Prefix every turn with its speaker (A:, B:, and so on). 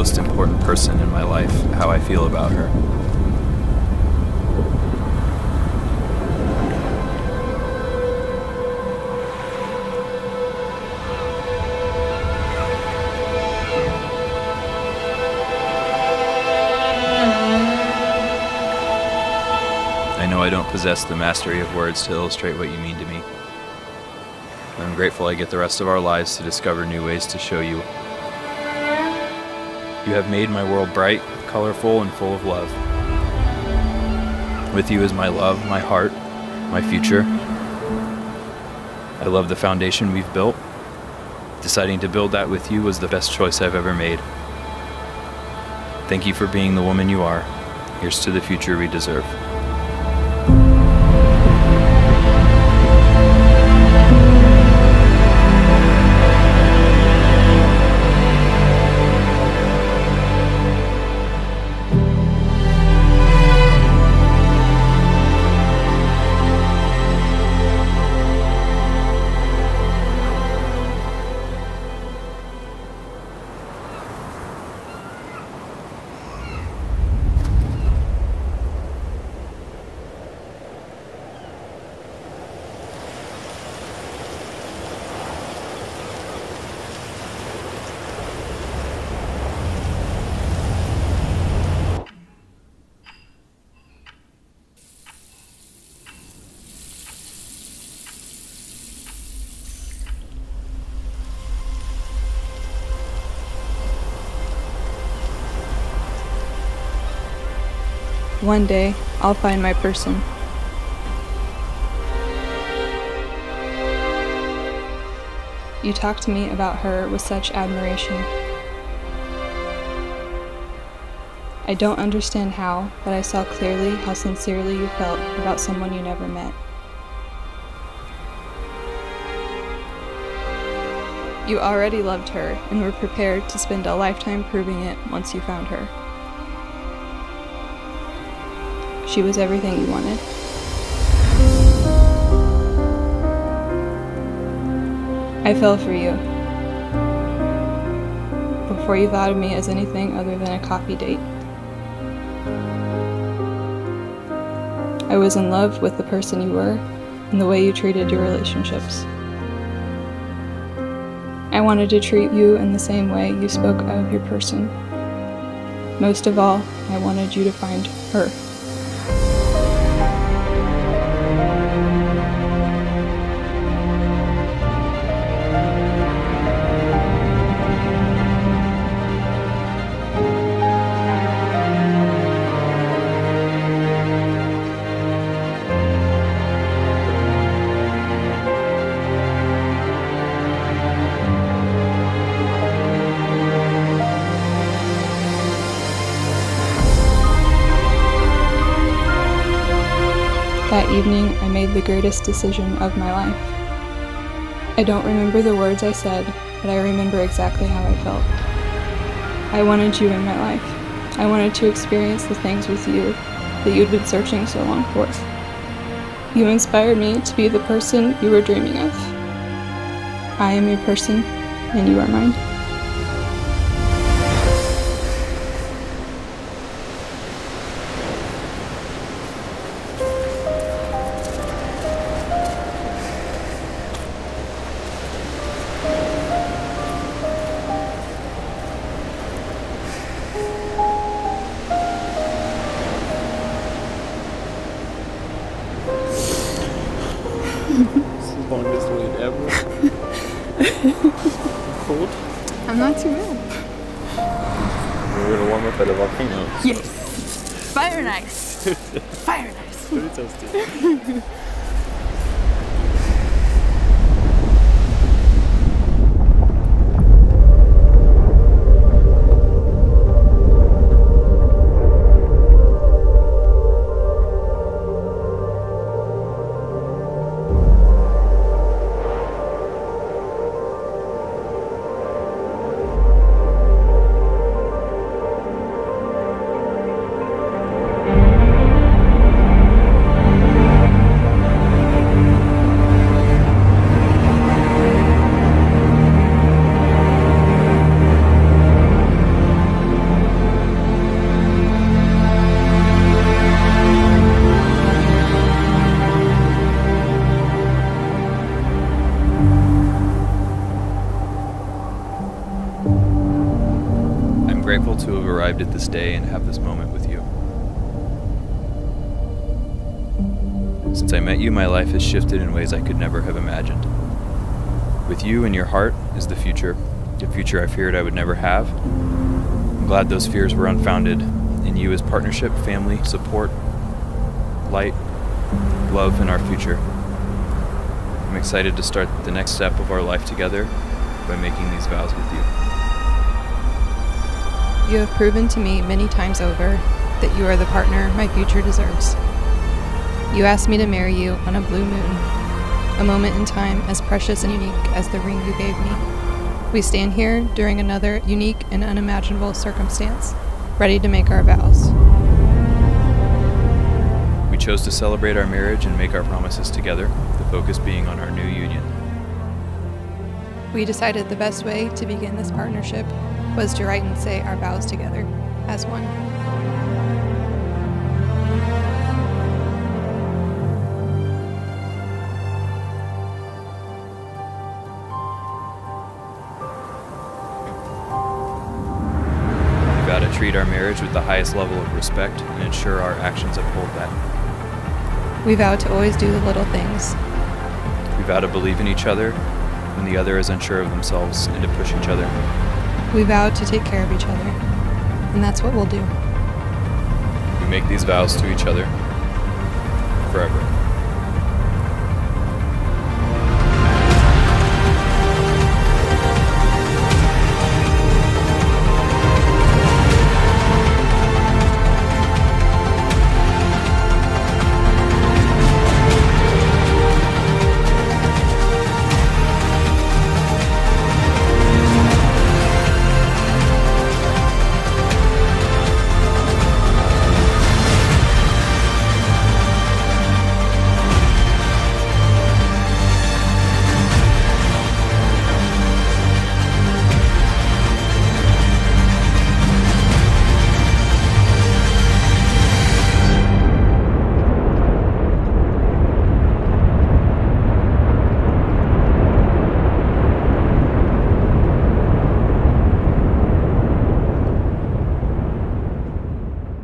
A: most important person in my life how I feel about her. I know I don't possess the mastery of words to illustrate what you mean to me. I'm grateful I get the rest of our lives to discover new ways to show you. You have made my world bright, colorful, and full of love. With you is my love, my heart, my future. I love the foundation we've built. Deciding to build that with you was the best choice I've ever made. Thank you for being the woman you are. Here's to the future we deserve.
B: One day, I'll find my person. You talk to me about her with such admiration. I don't understand how, but I saw clearly how sincerely you felt about someone you never met. You already loved her and were prepared to spend a lifetime proving it once you found her. She was everything you wanted. I fell for you. Before you thought of me as anything other than a coffee date. I was in love with the person you were and the way you treated your relationships. I wanted to treat you in the same way you spoke of your person. Most of all, I wanted you to find her. Evening, I made the greatest decision of my life. I don't remember the words I said, but I remember exactly how I felt. I wanted you in my life. I wanted to experience the things with you that you'd been searching so long for. You inspired me to be the person you were dreaming of. I am your person, and you are mine. I'm not too bad.
C: We're gonna warm up at a volcano.
D: Yes. Fire and ice. Fire and ice.
C: Toasty.
A: to have arrived at this day and have this moment with you. Since I met you, my life has shifted in ways I could never have imagined. With you in your heart is the future, the future I feared I would never have. I'm glad those fears were unfounded. In you is partnership, family, support, light, love, and our future. I'm excited to start the next step of our life together by making these vows with you.
B: You have proven to me many times over that you are the partner my future deserves. You asked me to marry you on a blue moon, a moment in time as precious and unique as the ring you gave me. We stand here during another unique and unimaginable circumstance, ready to make our vows.
A: We chose to celebrate our marriage and make our promises together, the focus being on our new union.
B: We decided the best way to begin this partnership was to write and say our vows together as one.
A: We vow to treat our marriage with the highest level of respect and ensure our actions uphold that.
B: We vow to always do the little things.
A: We vow to believe in each other when the other is unsure of themselves and to push each other.
B: We vow to take care of each other. And that's what we'll do.
A: We make these vows to each other forever.